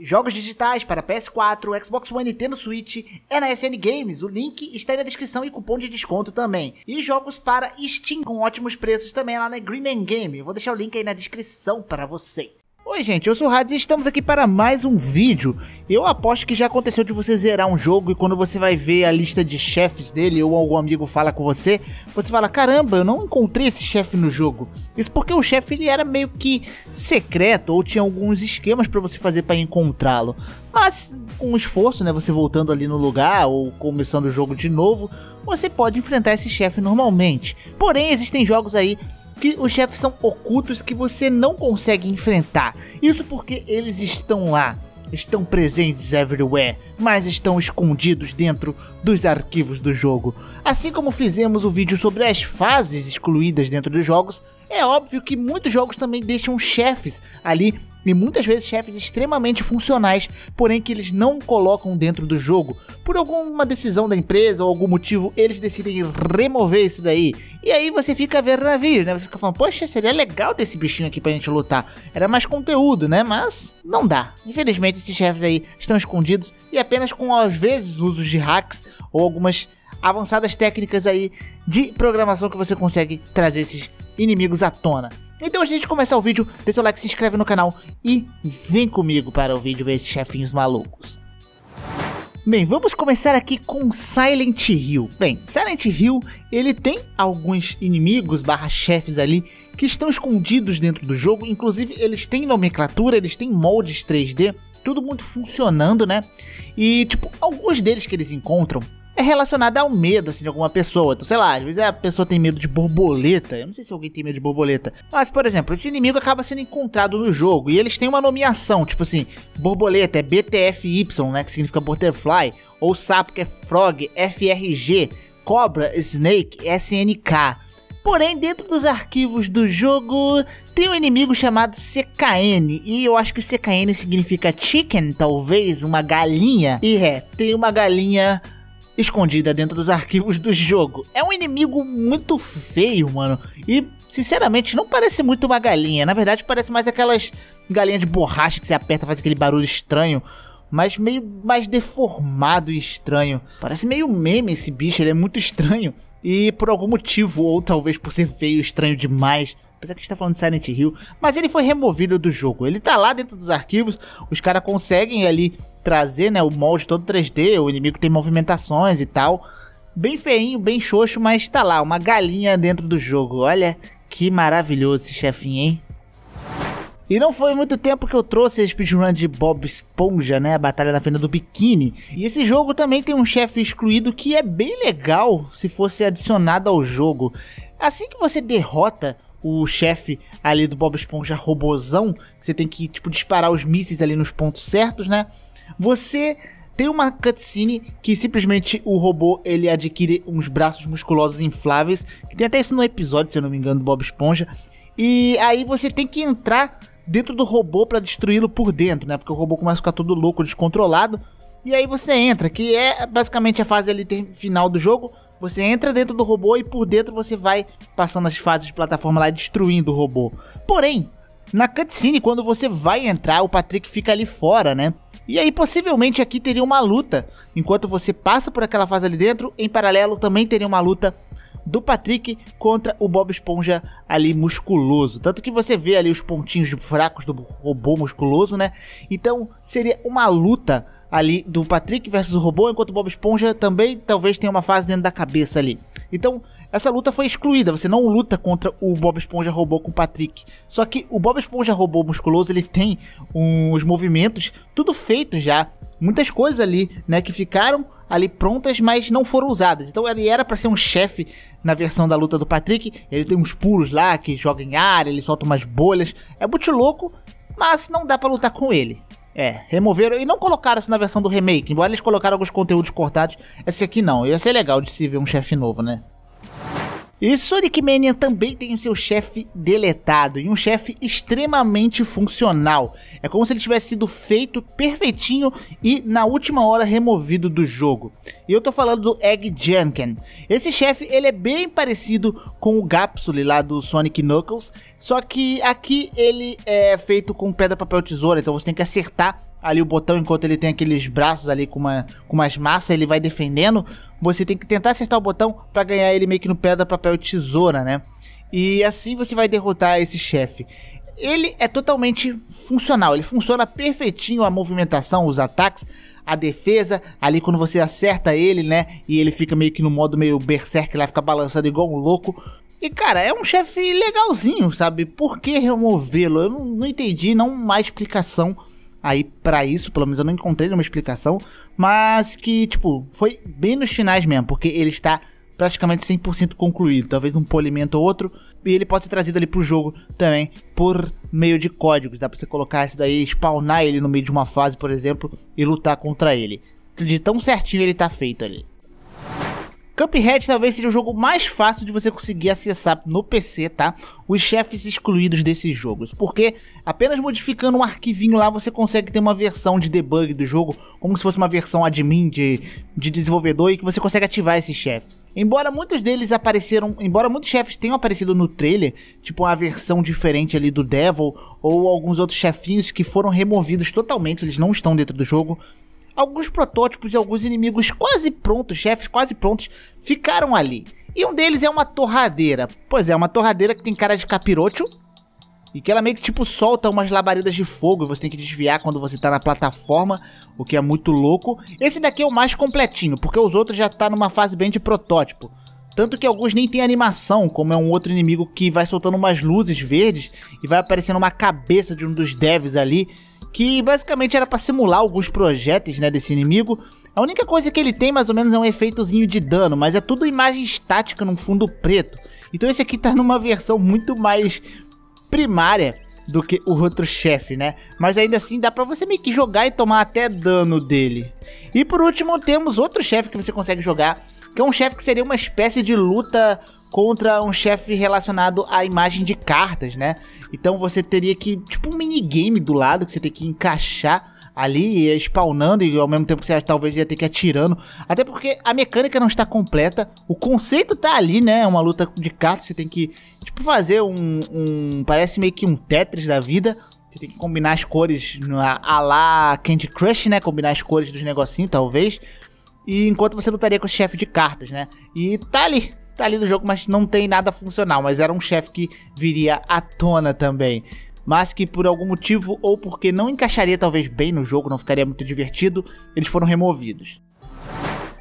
Jogos digitais para PS4, Xbox One Nintendo Switch é na SN Games. O link está aí na descrição e cupom de desconto também. E jogos para Steam com ótimos preços também lá na Greenman Game. vou deixar o link aí na descrição para vocês. Oi gente, eu sou o Hades e estamos aqui para mais um vídeo. Eu aposto que já aconteceu de você zerar um jogo e quando você vai ver a lista de chefes dele ou algum amigo fala com você, você fala, caramba, eu não encontrei esse chefe no jogo. Isso porque o chefe ele era meio que secreto ou tinha alguns esquemas para você fazer para encontrá-lo. Mas com esforço, né, você voltando ali no lugar ou começando o jogo de novo, você pode enfrentar esse chefe normalmente. Porém, existem jogos aí que os chefes são ocultos que você não consegue enfrentar. Isso porque eles estão lá, estão presentes everywhere, mas estão escondidos dentro dos arquivos do jogo. Assim como fizemos o vídeo sobre as fases excluídas dentro dos jogos, é óbvio que muitos jogos também deixam chefes ali e muitas vezes chefes extremamente funcionais, porém que eles não colocam dentro do jogo. Por alguma decisão da empresa ou algum motivo, eles decidem remover isso daí. E aí você fica vendo navios, né? Você fica falando, poxa, seria legal ter esse bichinho aqui pra gente lutar. Era mais conteúdo, né? Mas não dá. Infelizmente esses chefes aí estão escondidos e apenas com às vezes usos de hacks ou algumas avançadas técnicas aí de programação que você consegue trazer esses inimigos à tona. Então, antes de começar o vídeo, deixa seu like, se inscreve no canal e vem comigo para o vídeo ver esses chefinhos malucos. Bem, vamos começar aqui com Silent Hill. Bem, Silent Hill, ele tem alguns inimigos barra chefes ali que estão escondidos dentro do jogo, inclusive eles têm nomenclatura, eles têm moldes 3D, tudo muito funcionando, né? E, tipo, alguns deles que eles encontram é relacionada ao medo, assim, de alguma pessoa. Então, sei lá, às vezes a pessoa tem medo de borboleta. Eu não sei se alguém tem medo de borboleta. Mas, por exemplo, esse inimigo acaba sendo encontrado no jogo. E eles têm uma nomeação, tipo assim, borboleta é BTFY, né? Que significa butterfly. Ou sapo, que é frog, FRG. Cobra, snake, SNK. Porém, dentro dos arquivos do jogo, tem um inimigo chamado CKN. E eu acho que CKN significa chicken, talvez, uma galinha. E é, tem uma galinha escondida dentro dos arquivos do jogo. É um inimigo muito feio, mano. E, sinceramente, não parece muito uma galinha. Na verdade, parece mais aquelas galinhas de borracha que você aperta faz aquele barulho estranho. Mas meio mais deformado e estranho. Parece meio meme esse bicho, ele é muito estranho. E por algum motivo, ou talvez por ser feio estranho demais, Apesar que a gente tá falando de Silent Hill. Mas ele foi removido do jogo. Ele tá lá dentro dos arquivos. Os caras conseguem ali trazer né, o molde todo 3D. O inimigo tem movimentações e tal. Bem feinho, bem xoxo, mas tá lá. Uma galinha dentro do jogo. Olha que maravilhoso esse chefinho, hein? E não foi muito tempo que eu trouxe a speedrun de Bob Esponja, né? A Batalha na Fenda do Biquíni. E esse jogo também tem um chefe excluído que é bem legal se fosse adicionado ao jogo. Assim que você derrota o chefe ali do Bob Esponja robozão, que você tem que tipo disparar os mísseis ali nos pontos certos, né? Você tem uma cutscene que simplesmente o robô ele adquire uns braços musculosos infláveis, que tem até isso no episódio, se eu não me engano, do Bob Esponja. E aí você tem que entrar dentro do robô para destruí-lo por dentro, né? Porque o robô começa a ficar todo louco, descontrolado. E aí você entra, que é basicamente a fase ali final do jogo. Você entra dentro do robô e por dentro você vai passando as fases de plataforma lá destruindo o robô. Porém, na cutscene, quando você vai entrar, o Patrick fica ali fora, né? E aí, possivelmente, aqui teria uma luta. Enquanto você passa por aquela fase ali dentro, em paralelo também teria uma luta do Patrick contra o Bob Esponja ali musculoso. Tanto que você vê ali os pontinhos fracos do robô musculoso, né? Então, seria uma luta ali do Patrick versus o robô, enquanto o Bob Esponja também talvez tenha uma fase dentro da cabeça ali. Então, essa luta foi excluída, você não luta contra o Bob Esponja robô com o Patrick. Só que o Bob Esponja robô musculoso, ele tem uns movimentos tudo feito já, muitas coisas ali, né, que ficaram ali prontas, mas não foram usadas. Então ele era para ser um chefe na versão da luta do Patrick. Ele tem uns pulos lá que joga em ar, ele solta umas bolhas. É muito louco, mas não dá para lutar com ele. É, removeram e não colocaram isso na versão do remake. Embora eles colocaram alguns conteúdos cortados, esse aqui não. Ia ser legal de se ver um chefe novo, né? E Sonic Mania também tem seu chefe deletado e um chefe extremamente funcional. É como se ele tivesse sido feito perfeitinho e na última hora removido do jogo. E eu tô falando do Egg Junkin. Esse chefe ele é bem parecido com o Gapsule lá do Sonic Knuckles, só que aqui ele é feito com pedra, papel, tesoura, então você tem que acertar ali o botão enquanto ele tem aqueles braços ali com, uma, com umas massas, ele vai defendendo. Você tem que tentar acertar o botão para ganhar ele meio que no pedra, papel e tesoura, né? E assim você vai derrotar esse chefe. Ele é totalmente funcional, ele funciona perfeitinho a movimentação, os ataques, a defesa, ali quando você acerta ele, né? E ele fica meio que no modo meio berserk, lá fica balançando igual um louco. E cara, é um chefe legalzinho, sabe? Por que removê-lo? Eu não, não, entendi, não há explicação aí para isso, pelo menos eu não encontrei nenhuma explicação, mas que, tipo, foi bem nos finais mesmo, porque ele está praticamente 100% concluído, talvez um polimento ou outro, e ele pode ser trazido ali pro jogo também por meio de códigos. Dá pra você colocar esse daí, spawnar ele no meio de uma fase, por exemplo, e lutar contra ele. De tão certinho ele tá feito ali. Cuphead talvez seja o jogo mais fácil de você conseguir acessar no PC, tá? Os chefes excluídos desses jogos. Porque apenas modificando um arquivinho lá você consegue ter uma versão de debug do jogo, como se fosse uma versão admin de, de desenvolvedor e que você consegue ativar esses chefes. Embora muitos deles apareceram, embora muitos chefes tenham aparecido no trailer, tipo uma versão diferente ali do Devil ou alguns outros chefinhos que foram removidos totalmente, eles não estão dentro do jogo alguns protótipos e alguns inimigos quase prontos, chefes quase prontos, ficaram ali. E um deles é uma torradeira. Pois é, uma torradeira que tem cara de capiroto. E que ela meio que tipo solta umas labaredas de fogo e você tem que desviar quando você tá na plataforma, o que é muito louco. Esse daqui é o mais completinho, porque os outros já tá numa fase bem de protótipo. Tanto que alguns nem tem animação, como é um outro inimigo que vai soltando umas luzes verdes e vai aparecendo uma cabeça de um dos devs ali que basicamente era para simular alguns projéteis, né, desse inimigo. A única coisa que ele tem mais ou menos é um efeitozinho de dano, mas é tudo imagem estática num fundo preto. Então esse aqui tá numa versão muito mais primária do que o outro chefe, né? Mas ainda assim dá pra você meio que jogar e tomar até dano dele. E por último temos outro chefe que você consegue jogar, que é um chefe que seria uma espécie de luta contra um chefe relacionado à imagem de cartas, né? Então você teria que, tipo um minigame do lado que você tem que encaixar ali, spawnando e ao mesmo tempo você talvez ia ter que ir atirando. Até porque a mecânica não está completa, o conceito tá ali, né? É uma luta de cartas, você tem que, tipo, fazer um, um parece meio que um Tetris da vida. Você tem que combinar as cores a lá Candy Crush, né? Combinar as cores dos negocinhos, talvez. E enquanto você lutaria com o chefe de cartas, né? E tá ali, tá ali no jogo, mas não tem nada funcional. Mas era um chefe que viria à tona também. Mas que por algum motivo, ou porque não encaixaria talvez bem no jogo, não ficaria muito divertido, eles foram removidos.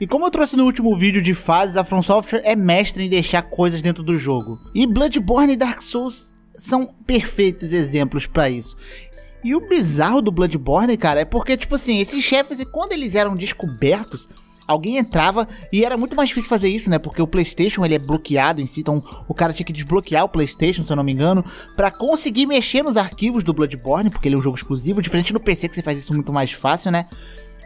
E como eu trouxe no último vídeo de fases, a From Software é mestre em deixar coisas dentro do jogo. E Bloodborne e Dark Souls são perfeitos exemplos para isso. E o bizarro do Bloodborne, cara, é porque, tipo assim, esses chefes, quando eles eram descobertos, alguém entrava e era muito mais difícil fazer isso, né? Porque o PlayStation ele é bloqueado em si, então o cara tinha que desbloquear o PlayStation, se eu não me engano, para conseguir mexer nos arquivos do Bloodborne, porque ele é um jogo exclusivo, diferente do PC que você faz isso muito mais fácil, né?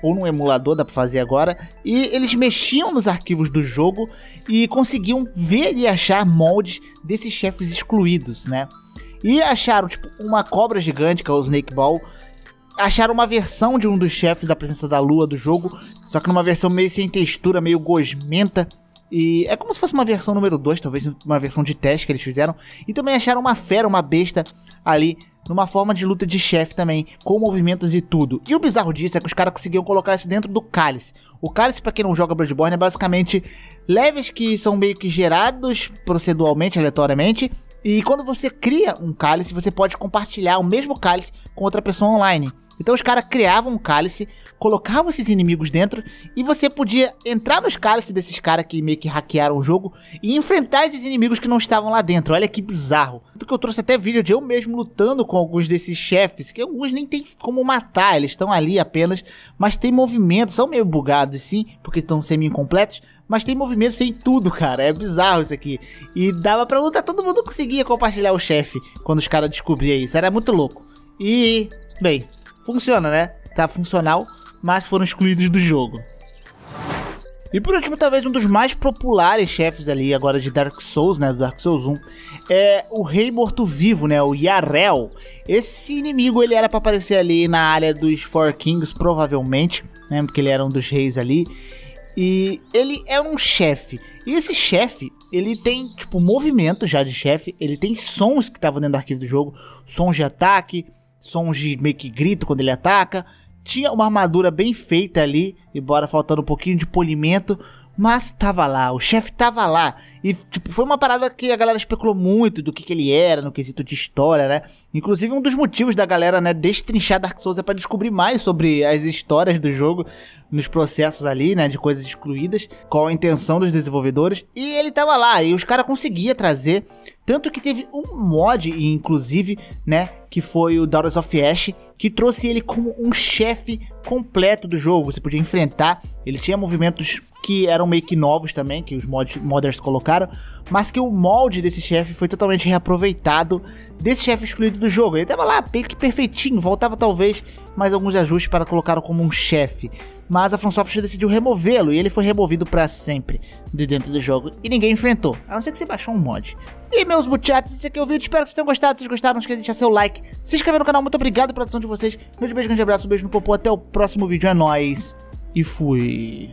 Ou no emulador, dá pra fazer agora. E eles mexiam nos arquivos do jogo e conseguiam ver e achar moldes desses chefes excluídos, né? E acharam, tipo, uma cobra gigante, que é o Snake Ball, acharam uma versão de um dos chefes da presença da lua do jogo, só que numa versão meio sem textura, meio gosmenta. E é como se fosse uma versão número 2, talvez uma versão de teste que eles fizeram. E também acharam uma fera, uma besta ali, numa forma de luta de chefe também, com movimentos e tudo. E o bizarro disso é que os caras conseguiam colocar isso dentro do cálice. O cálice, para quem não joga Bloodborne, é basicamente levels que são meio que gerados proceduralmente, aleatoriamente, e quando você cria um cálice, você pode compartilhar o mesmo cálice com outra pessoa online. Então os caras criavam um cálice, colocavam esses inimigos dentro e você podia entrar nos cálices desses caras que meio que hackearam o jogo e enfrentar esses inimigos que não estavam lá dentro. Olha que bizarro. Tanto que eu trouxe até vídeo de eu mesmo lutando com alguns desses chefes, que alguns nem tem como matar, eles estão ali apenas, mas tem movimentos, são meio bugados sim, porque estão semi-incompletos, mas tem movimentos, tem tudo, cara. É bizarro isso aqui. E dava pra lutar, todo mundo conseguia compartilhar o chefe quando os caras descobriam isso. Era muito louco. E, bem, funciona, né? Tá funcional, mas foram excluídos do jogo. E por último, talvez um dos mais populares chefes ali agora de Dark Souls, né, do Dark Souls 1, é o Rei Morto-Vivo, né, o Yarel. Esse inimigo ele era para aparecer ali na área dos Four Kings, provavelmente, né, porque ele era um dos reis ali. E ele é um chefe. E esse chefe, ele tem, tipo, movimento já de chefe, ele tem sons que estavam dentro do arquivo do jogo, sons de ataque, sons de meio que grito quando ele ataca. tinha uma armadura bem feita ali, embora faltando um pouquinho de polimento, mas tava lá, o chefe tava lá. E, tipo, foi uma parada que a galera especulou muito do que, que ele era, no quesito de história, né? Inclusive, um dos motivos da galera, né, destrinchar Dark Souls é pra descobrir mais sobre as histórias do jogo, nos processos ali, né, de coisas excluídas, qual a intenção dos desenvolvedores. E ele tava lá, e os caras conseguiam trazer. Tanto que teve um mod, inclusive, né, que foi o Daughters of Ash, que trouxe ele como um chefe completo do jogo. Você podia enfrentar, ele tinha movimentos que eram meio que novos também, que os mod, modders colocaram, mas que o molde desse chefe foi totalmente reaproveitado desse chefe excluído do jogo. Ele tava lá, meio que perfeitinho, voltava talvez mais alguns ajustes para colocá-lo como um chefe. Mas a From Software decidiu removê-lo e ele foi removido para sempre de dentro do jogo e ninguém enfrentou, a não ser que você baixou um mod. E meus muchachos, esse aqui é o vídeo, espero que vocês tenham gostado. Se vocês gostaram, não esqueça de deixar seu like, se inscrever no canal. Muito obrigado pela atenção de vocês. Meu beijo, grande abraço, um beijo no popô. Até o próximo vídeo, é nóis. E fui.